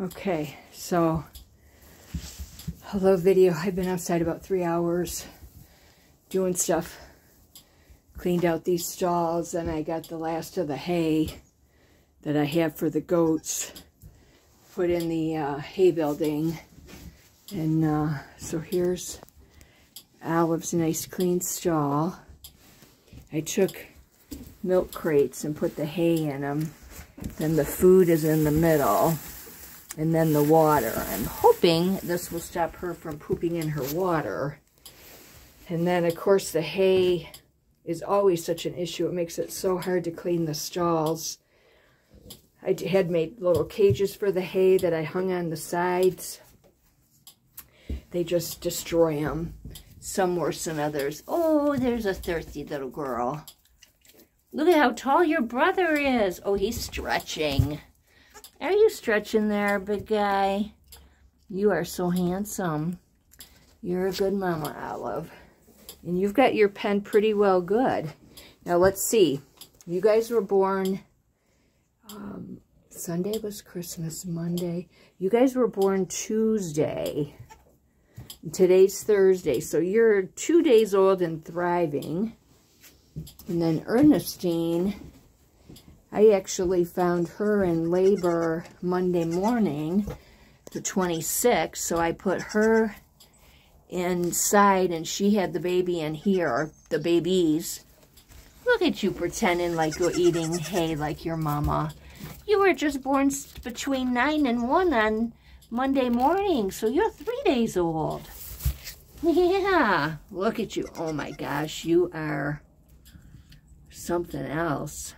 Okay, so hello video. I've been outside about three hours doing stuff. Cleaned out these stalls and I got the last of the hay that I have for the goats put in the uh, hay building. And uh, so here's Olive's nice clean stall. I took milk crates and put the hay in them. Then the food is in the middle and then the water. I'm hoping this will stop her from pooping in her water. And then, of course, the hay is always such an issue. It makes it so hard to clean the stalls. I had made little cages for the hay that I hung on the sides. They just destroy them. Some worse than others. Oh, there's a thirsty little girl. Look at how tall your brother is. Oh, he's stretching. Are you stretching there, big guy? You are so handsome. You're a good mama, Olive. And you've got your pen pretty well good. Now, let's see. You guys were born... Um, Sunday was Christmas, Monday. You guys were born Tuesday. Today's Thursday. So you're two days old and thriving. And then Ernestine I actually found her in labor Monday morning, the 26th, so I put her inside and she had the baby in here, the babies. Look at you pretending like you're eating hay like your mama. You were just born between 9 and 1 on Monday morning, so you're three days old. Yeah, look at you. Oh my gosh, you are something else.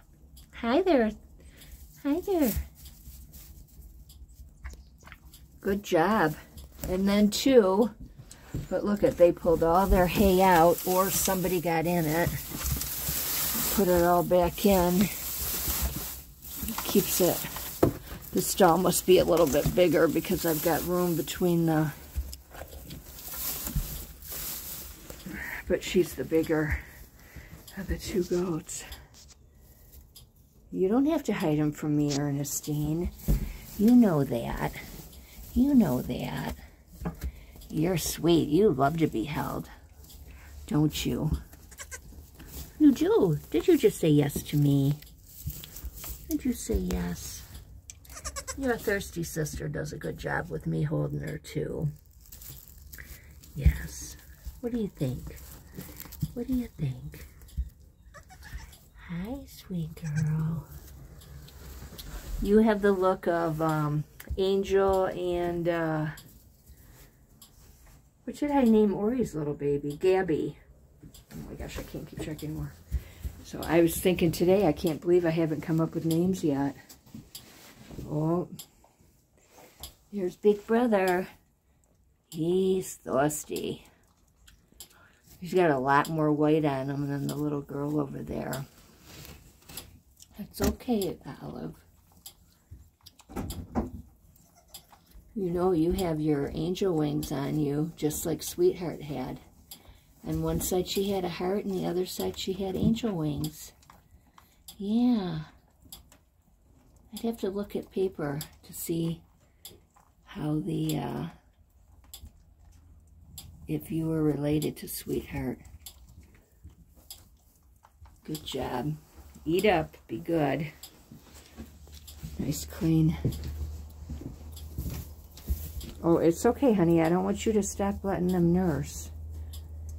Hi there. Hi there. Good job. And then two, but look at, they pulled all their hay out or somebody got in it. Put it all back in. Keeps it. The stall must be a little bit bigger because I've got room between the, but she's the bigger of the two goats. You don't have to hide them from me, Ernestine. You know that. You know that. You're sweet. You love to be held. Don't you? You do. Did you just say yes to me? Did you say yes? Your thirsty sister does a good job with me holding her, too. Yes. What do you think? What do you think? Hi, sweet girl. You have the look of um, Angel and, uh, what should I name Ori's little baby? Gabby. Oh my gosh, I can't keep track anymore. So I was thinking today, I can't believe I haven't come up with names yet. Oh, here's Big Brother. He's thirsty. He's got a lot more white on him than the little girl over there. That's okay, Olive. You know you have your angel wings on you, just like Sweetheart had. And one side she had a heart, and the other side she had angel wings. Yeah. I'd have to look at paper to see how the, uh, if you were related to Sweetheart. Good job. Eat up. Be good. Nice clean. Oh, it's okay, honey. I don't want you to stop letting them nurse.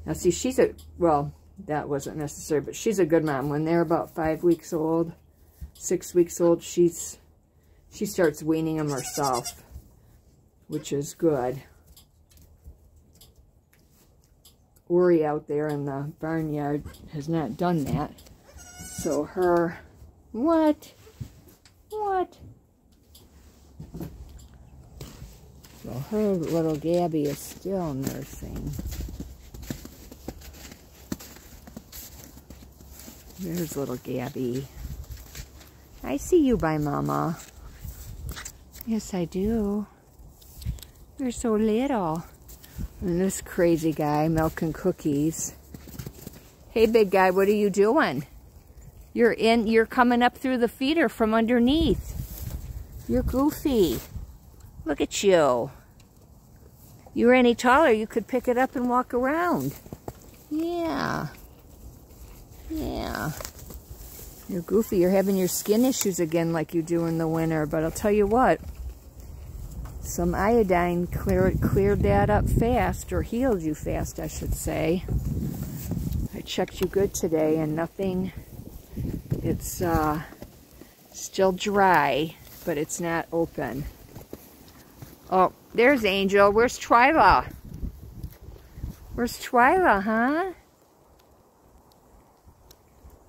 Now, see, she's a, well, that wasn't necessary, but she's a good mom. When they're about five weeks old, six weeks old, she's, she starts weaning them herself, which is good. Ori out there in the barnyard has not done that. So her, what? What? So her little Gabby is still nursing. There's little Gabby. I see you by Mama. Yes, I do. You're so little. And this crazy guy milking cookies. Hey, big guy, what are you doing? You're in, you're coming up through the feeder from underneath. You're goofy. Look at you. You were any taller, you could pick it up and walk around. Yeah. Yeah. You're goofy. You're having your skin issues again like you do in the winter. But I'll tell you what. Some iodine cleared, cleared that up fast, or healed you fast, I should say. I checked you good today and nothing. It's uh, still dry, but it's not open. Oh, there's Angel. Where's Twyla? Where's Twyla, huh?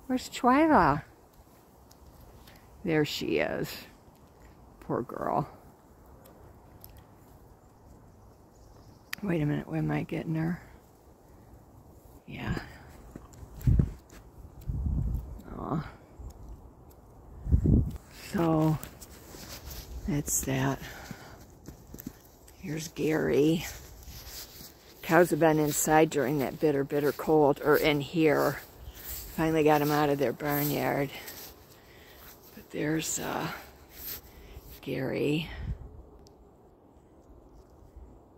Where's Twyla? There she is. Poor girl. Wait a minute, where am I getting her? Yeah. So, that's that. Here's Gary. Cows have been inside during that bitter, bitter cold, or in here. Finally got them out of their barnyard. But there's uh, Gary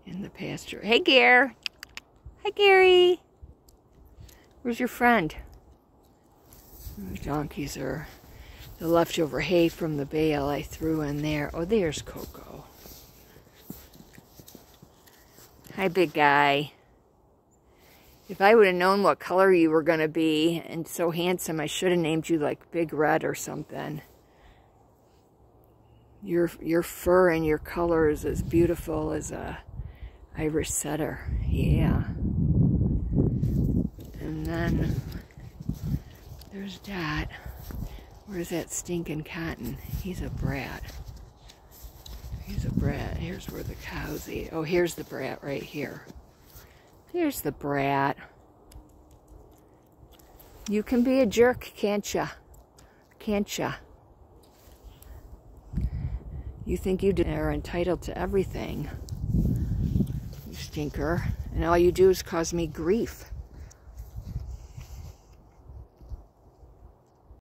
in the pasture. Hey, Gare. Hi, Gary. Where's your friend? The donkeys are the leftover hay from the bale I threw in there. Oh, there's Coco. Hi, big guy. If I would have known what color you were going to be and so handsome, I should have named you like Big Red or something. Your your fur and your color is as beautiful as a Irish setter. Yeah. And then there's Dot. Where's that stinking cotton? He's a brat. He's a brat. Here's where the cows eat. Oh, here's the brat right here. Here's the brat. You can be a jerk, can't ya? Can't ya? You think you are entitled to everything. You stinker. And all you do is cause me grief.